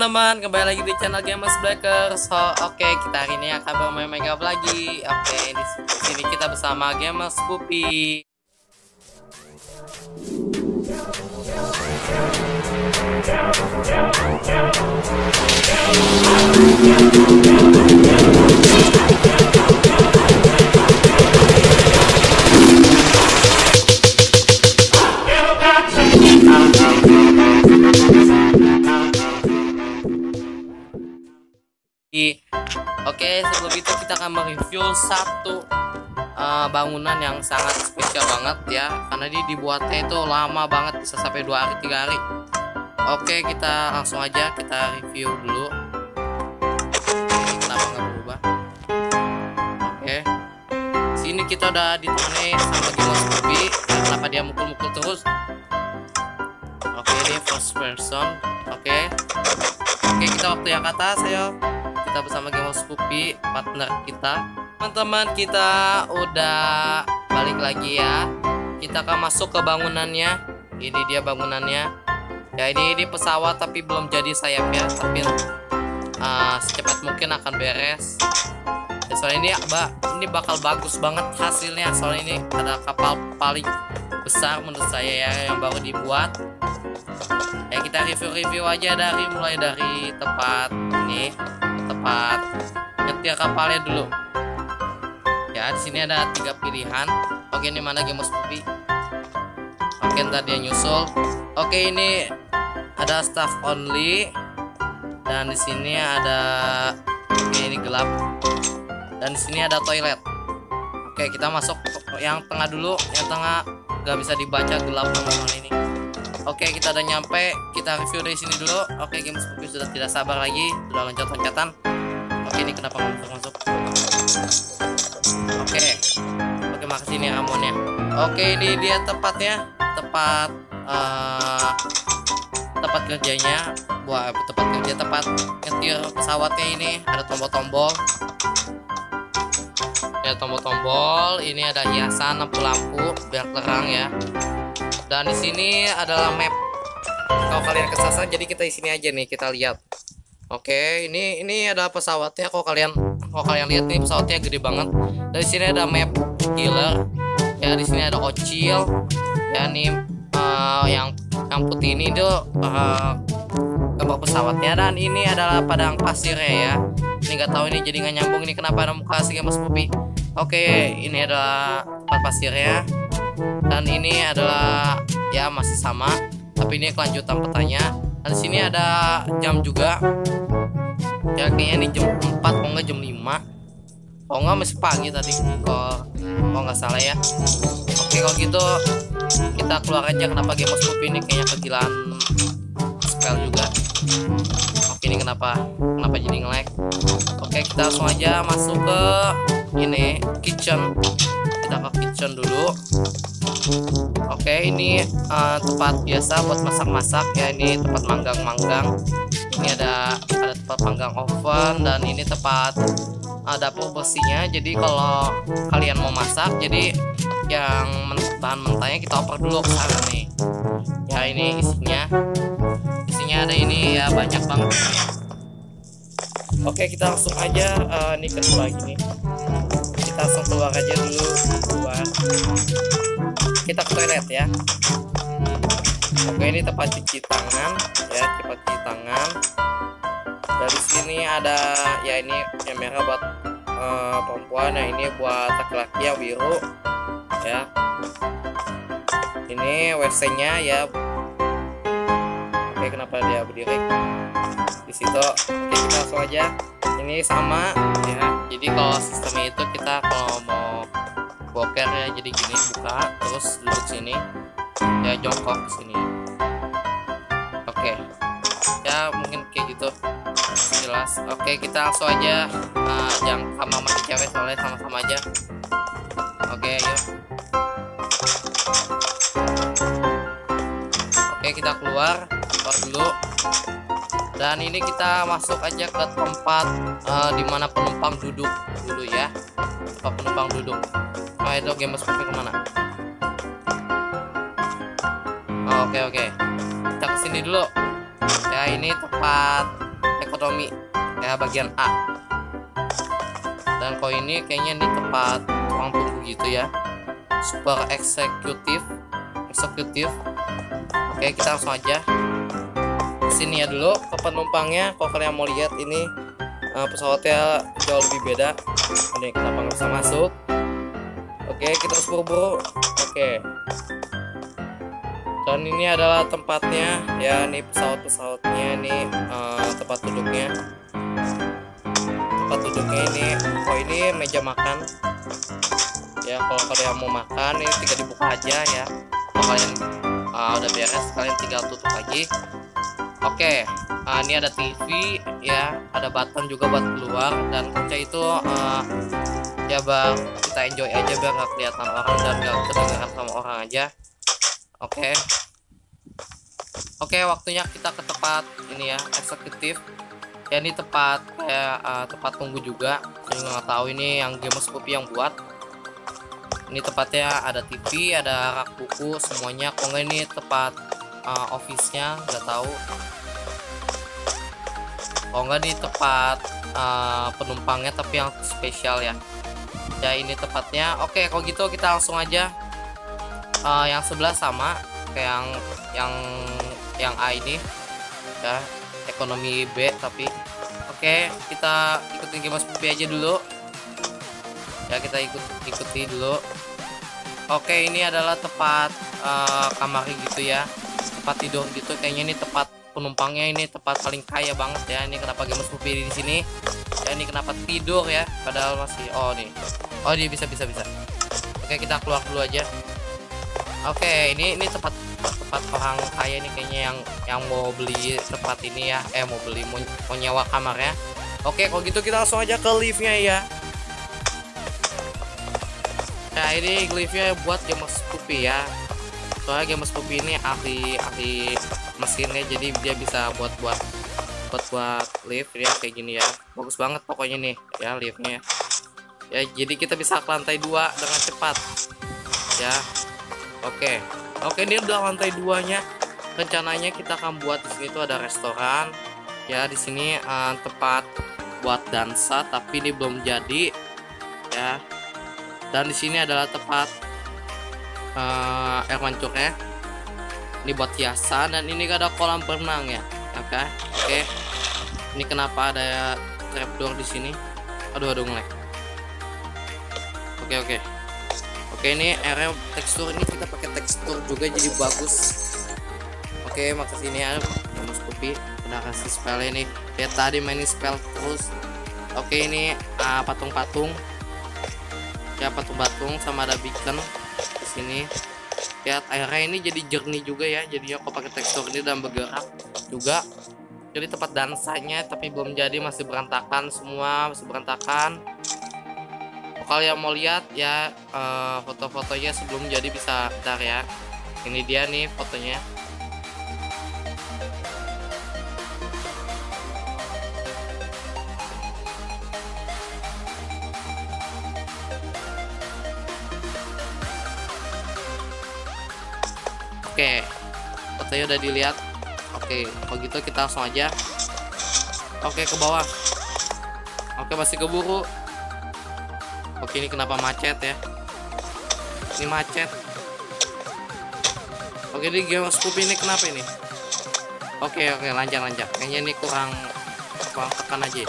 teman-teman, kembali lagi di channel Gamers Blackers. So, oke, kita hari ini akan bermain Up lagi. Oke, di sini kita bersama Gamers Puppy. Oke, sebelum itu kita akan mereview satu uh, bangunan yang sangat spesial banget ya, karena dia dibuatnya itu lama banget bisa sampai dua hari tiga hari. Oke, kita langsung aja kita review dulu. Ini kenapa berubah? Oke, sini kita udah ditemani sama Gimos Bobby. Ya, kenapa dia mukul-mukul terus? Oke, ini first person. Oke, oke kita waktu yang kata saya kita bersama Gemos Pupi partner kita. Teman-teman kita udah balik lagi ya. Kita akan masuk ke bangunannya. Ini dia bangunannya. Ya ini ini pesawat tapi belum jadi sayapnya tapi uh, secepat mungkin akan beres. Ya, soalnya ini mbak ini bakal bagus banget hasilnya. Soalnya ini ada kapal paling besar menurut saya ya yang baru dibuat. Ya kita review-review aja dari mulai dari tempat ini tempat nyetir kapalnya dulu. Ya di sini ada tiga pilihan. Oke ini mana game Puppy oke ntar dia nyusul. Oke ini ada staff only. Dan di sini ada oke ini gelap. Dan di sini ada toilet. Oke kita masuk yang tengah dulu. Yang tengah nggak bisa dibaca gelap teman-teman ini Oke kita udah nyampe. Kita review dari sini dulu. Oke game Puppy sudah tidak sabar lagi. Sudah loncat-loncatan. Oke ini kenapa nggak masuk masuk? Oke. Oke makasih nih Ramonnya Oke ini dia tempatnya Tempat uh, Tempat kerjanya. Buat tempat kerja tempat nyetir pesawatnya ini. Ada tombol-tombol. Ya tombol-tombol. Ini ada hiasan lampu-lampu biar terang ya dan di sini adalah map. Kalau kalian kesasar jadi kita di sini aja nih kita lihat. Oke ini ini ada pesawatnya. Kalau kalian kalau kalian lihat nih pesawatnya gede banget. Dari sini ada map killer. Ya di sini ada ocil ya nih uh, yang yang putih ini tuh uh, gambar pesawatnya. Dan ini adalah padang pasirnya ya. Ini nggak tahu ini jadi nggak nyambung ini kenapa ada muka si mas pupi oke ini adalah tempat pasirnya dan ini adalah ya masih sama. Tapi ini kelanjutan petanya. Dan sini ada jam juga. Ya kayaknya ini jam 4 kok nggak jam 5 oh nggak masih pagi tadi. Kok kok nggak salah ya. Oke kalau gitu kita keluar aja. Kenapa game Puppy ini kayaknya kegilaan spell juga. Oke ini kenapa? Kenapa jadi nge-lag? Oke kita langsung aja masuk ke ini kitchen kita ke kitchen dulu Oke, ini uh, tempat biasa buat masak-masak ya. Ini tempat manggang-manggang. Ini ada ada tempat panggang oven dan ini tempat uh, dapur bersihnya. Jadi kalau kalian mau masak, jadi yang men bahan mentahnya kita oper dulu ke sana nih. Ya ini isinya. Isinya ada ini ya banyak banget. Oke, kita langsung aja uh, ini kedua gini. Langsung keluar aja dulu keluar. Kita ke toilet ya. Oke ini tempat cuci tangan ya tempat cuci tangan. Dari sini ada ya ini yang merah buat uh, perempuan yang ini buat laki-laki yang biru ya. Ini wc nya ya. Oke kenapa dia berdiri? Di situ. Oke kita langsung aja ini sama ya. Jadi kalau sistemnya itu kita kalau mau boker ya jadi gini buka terus duduk sini. Ya jongkok sini. Oke. Ya mungkin kayak gitu. Jelas. Oke kita langsung aja uh, sama mati cewek soalnya sama-sama aja. Oke yuk. Oke kita keluar. Keluar dulu dan ini kita masuk aja ke tempat uh, di mana penumpang duduk dulu ya. Tempat penumpang duduk. Oh itu game Puppy ke mana? Oh, oke oke. Kita ke sini dulu. Ya ini tempat ekonomi ya bagian A. Dan kalau ini kayaknya ini tempat ruang tunggu gitu ya. Super eksekutif eksekutif. Oke kita langsung aja sini ya dulu. Ke penumpangnya kalau kalian mau lihat ini uh, pesawatnya jauh lebih beda. Ini kenapa nggak bisa masuk? Oke kita harus buru-buru. Oke. Dan ini adalah tempatnya. Ya ini pesawat-pesawatnya ini uh, tempat duduknya. Tempat duduknya ini. Oh ini meja makan. Ya kalau kalian mau makan ini tinggal dibuka aja ya. Kalau kalian uh, udah beres kalian tinggal tutup lagi oke uh, ini ada TV ya ada button juga buat keluar dan kaca itu uh, ya bang kita enjoy aja biar nggak kelihatan orang dan nggak kedengaran sama orang aja. Oke. Okay. oke okay, waktunya kita ke tempat ini ya eksekutif. Ya ini tempat kayak uh, tempat tunggu juga. Saya nggak tahu ini yang game Scoopy yang buat. Ini tempatnya ada TV ada rak buku semuanya. Kok ini tempat uh, office-nya nggak tahu. Kok nggak di tempat uh, penumpangnya tapi yang spesial ya. Ya ini tempatnya. Oke kalau gitu kita langsung aja. Uh, yang sebelah sama kayak yang yang yang A ini. Ya ekonomi B tapi. Oke kita ikutin game Puppy aja dulu. Ya kita ikut ikuti dulu. Oke ini adalah tempat uh, kamar gitu ya tempat tidur gitu kayaknya ini tempat penumpangnya ini tempat paling kaya banget ya. Ini kenapa game Puppy di sini? Ya ini kenapa tidur ya? Padahal masih oh nih. Oh dia bisa bisa bisa. Oke kita keluar dulu aja. Oke ini ini tempat tempat orang kaya ini kayaknya yang yang mau beli tempat ini ya. Eh mau beli mau, mau nyewa kamar ya. Oke kalau gitu kita langsung aja ke liftnya ya. Nah ini liftnya buat game Scoopy ya soalnya game Scoopy ini ahli ahli mesinnya jadi dia bisa buat buat buat buat lift ya kayak gini ya. Bagus banget pokoknya nih ya liftnya. Ya jadi kita bisa ke lantai dua dengan cepat. Ya oke. Oke ini udah lantai duanya. Rencananya kita akan buat di sini tuh ada restoran. Ya di sini uh, tempat buat dansa tapi ini belum jadi. Ya dan di sini adalah tempat uh, air mancurnya ini buat hiasan dan ini ada kolam berenang ya. Oke okay. oke. Okay. ini kenapa ada trapdoor di sini? Aduh aduh ngelek oke oke. Oke ini area tekstur ini kita pakai tekstur juga jadi bagus. Oke makasih ini ada mas kopi udah kasih spell ini. Ya tadi mainin spell terus. Oke ini uh, patung-patung. Ya patung-patung sama ada beacon sini. Lihat airnya ini jadi jernih juga ya. Jadinya kok pakai tekstur ini dan bergerak juga. Jadi tempat dansanya tapi belum jadi masih berantakan semua masih berantakan. Kalau yang mau lihat ya uh, foto-fotonya sebelum jadi bisa ntar ya. Ini dia nih fotonya Oke, fotonya udah dilihat. Oke, kalau gitu kita langsung aja. Oke, ke bawah. Oke, masih keburu. Oke ini kenapa macet ya Ini macet Oke ini game Scoopy ini kenapa ini Oke oke lancar lancar Kayaknya ini kurang kurang tekan aja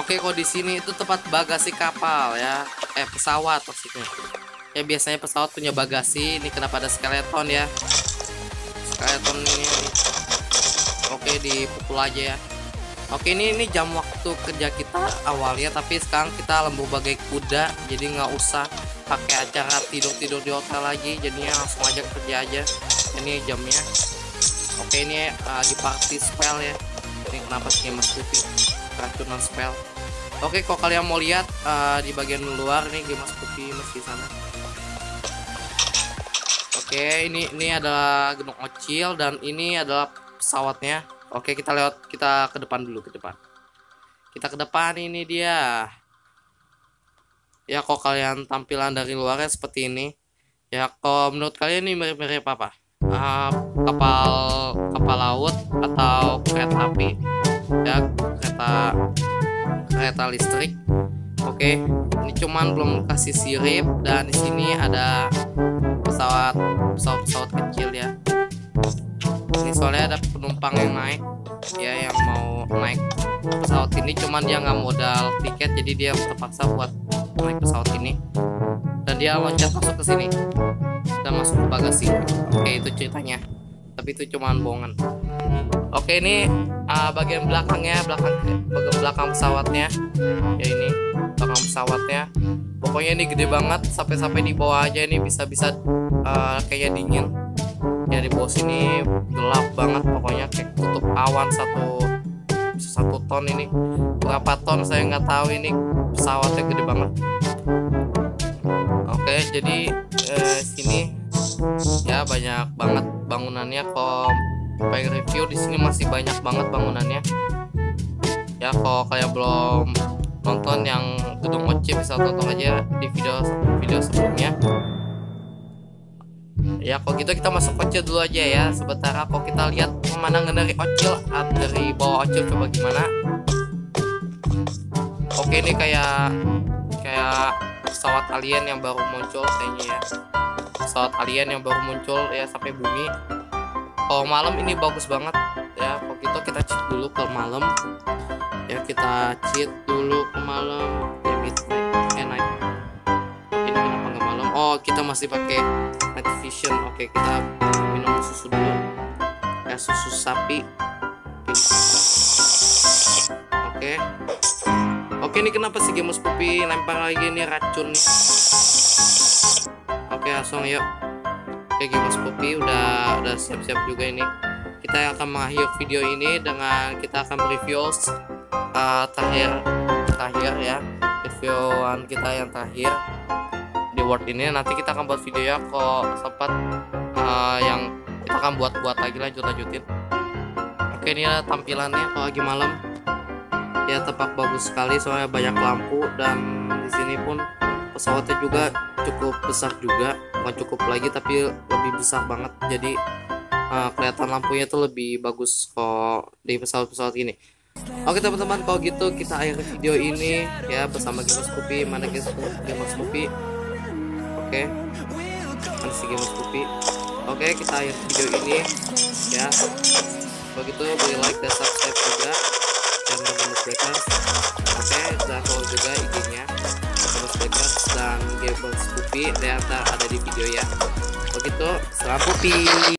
Oke kok di sini itu tempat bagasi kapal ya Eh pesawat maksudnya Ya biasanya pesawat punya bagasi. Ini kenapa ada skeleton ya. Skeleton ini. Oke dipukul aja ya. Oke ini ini jam waktu kerja kita awalnya tapi sekarang kita lembur bagai kuda jadi nggak usah pakai acara tidur tidur di hotel lagi. Jadinya langsung aja kerja aja. Ini jamnya. Oke ini uh, di party spell ya. Ini kenapa sih mas Putih keracunan spell. Oke kok kalian mau lihat uh, di bagian luar nih game mas Putih masih sana Oke ini ini adalah genok kecil dan ini adalah pesawatnya Oke, kita lewat kita ke depan dulu ke depan. Kita ke depan ini dia. Ya, kok kalian tampilan dari luarnya seperti ini. Ya, kok menurut kalian ini mirip-mirip apa? Uh, kapal kapal laut atau kereta api? ya kereta kereta listrik oke ini cuman belum kasih sirip dan di sini ada pesawat pesawat pesawat kecil ya. Ini soalnya ada penumpang yang naik ya yang mau naik pesawat ini. Cuman dia nggak modal tiket jadi dia terpaksa buat naik pesawat ini. Dan dia loncat masuk ke sini dan masuk ke bagasi. Oke itu ceritanya. Tapi itu cuman bohongan. Oke ini uh, bagian belakangnya belakang bagian belakang pesawatnya. Ya ini belakang pesawatnya. Pokoknya ini gede banget sampai-sampai di bawah aja ini bisa-bisa uh, kayak dingin. Ya bawah sini gelap banget pokoknya kayak tutup awan satu satu ton ini. Berapa ton saya nggak tahu ini pesawatnya gede banget. Oke jadi eh, sini ya banyak banget bangunannya. Kok pengen review di sini masih banyak banget bangunannya. Ya kok kayak belum nonton yang gedung Oce bisa tonton aja di video video sebelumnya ya kok gitu kita masuk Ocil dulu aja ya. Sebentar kok kita lihat pemandangan dari Ocil ah, dari bawah Ocil coba gimana? Oke ini kayak kayak pesawat alien yang baru muncul kayaknya ya. Pesawat alien yang baru muncul ya sampai bumi. Kalau malam ini bagus banget ya. Kok gitu kita cheat dulu ke malam. Ya kita cheat dulu ke malam. Ya midnight oh kita masih pakai night vision. Oke kita minum susu dulu. Ya susu sapi. Oke. Oke ini kenapa sih Gemus Pupi lempar lagi ini racun nih? Oke langsung yuk. Oke Gemus Pupi udah udah siap-siap juga ini. Kita akan mengakhiri video ini dengan kita akan mereview uh, terakhir terakhir ya. Reviewan kita yang terakhir di Word ini nanti kita akan buat video ya kok sempat uh, yang kita akan buat-buat lagi lanjut lanjutin oke ini tampilannya kalau lagi malam. Ya tepat bagus sekali soalnya banyak lampu dan di sini pun pesawatnya juga cukup besar juga. Bukan cukup lagi tapi lebih besar banget. Jadi uh, kelihatan lampunya tuh lebih bagus kok di pesawat-pesawat ini. Oke teman-teman kalau gitu kita akhiri video ini ya bersama Gamer Scoopy mana Gamer Scoopy Oke. Mana si Gamer Scoopy Oke kita akhiri video ini. Ya. Kalau gitu boleh like dan subscribe juga. Channel Gamer Breakers Oke dan follow juga IG-nya Gamer Breakers dan Gamer Scoopy ternyata ada di video ya. Begitu selamat Pupi